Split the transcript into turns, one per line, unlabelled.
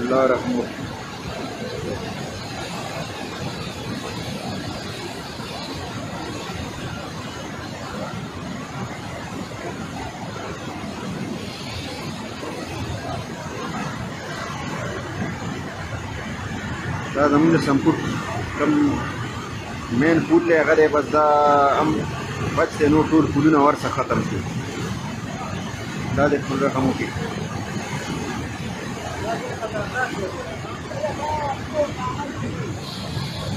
الله رحمه
دا زمونږ سمپوټ کم مین پوټ دی هغه دی بس دا هم بچ دی نور ټول پولونه ورڅخه ختم شي
دا د خپل رقمو کې
Thank you.